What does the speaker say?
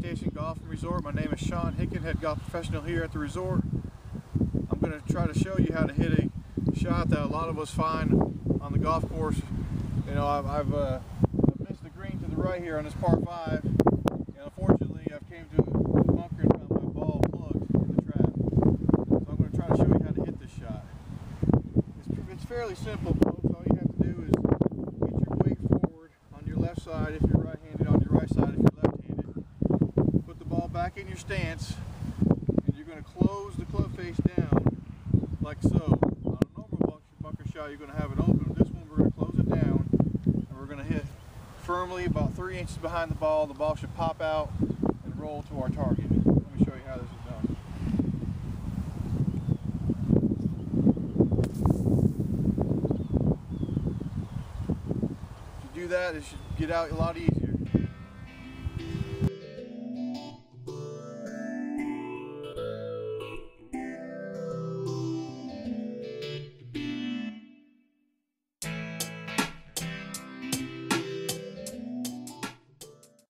Plantation Golf and Resort. My name is Shawn Hicken, head golf professional here at the resort. I'm going to try to show you how to hit a shot that a lot of us find on the golf course. You know, I've, I've, uh, I've missed the green to the right here on this par 5, and unfortunately I've came to a bunker and found my ball plugged in the trap. So I'm going to try to show you how to hit this shot. It's, it's fairly simple, folks. All you have to do is get your weight forward on your left side if you're right-handed, on your right side if you're left-handed. Put the ball back in your stance, and you're going to close the club face down like so. On a normal bunker, shot, you're going to have it open. This one, we're going to close it down, and we're going to hit firmly about three inches behind the ball. The ball should pop out and roll to our target. Let me show you how this is done. You do that, it should get out a lot easier.